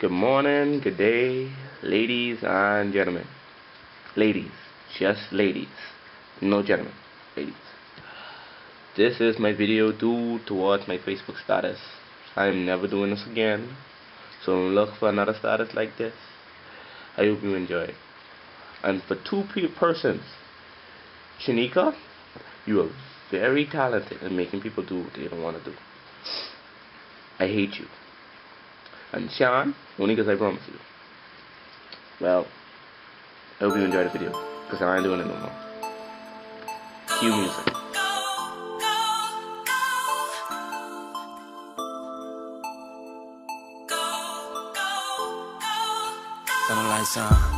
Good morning, good day, ladies and gentlemen. Ladies, just ladies, no gentlemen, ladies. This is my video due towards my Facebook status. I'm never doing this again, so look for another status like this. I hope you enjoy. And for two persons, Chanika, you are very talented in making people do what they don't want to do. I hate you. And Sean, only because I promise you. Well, I hope you enjoyed the video, because I ain't doing it no more. Cue music. Uh,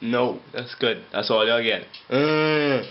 No. That's good. That's all y'all get. Uh.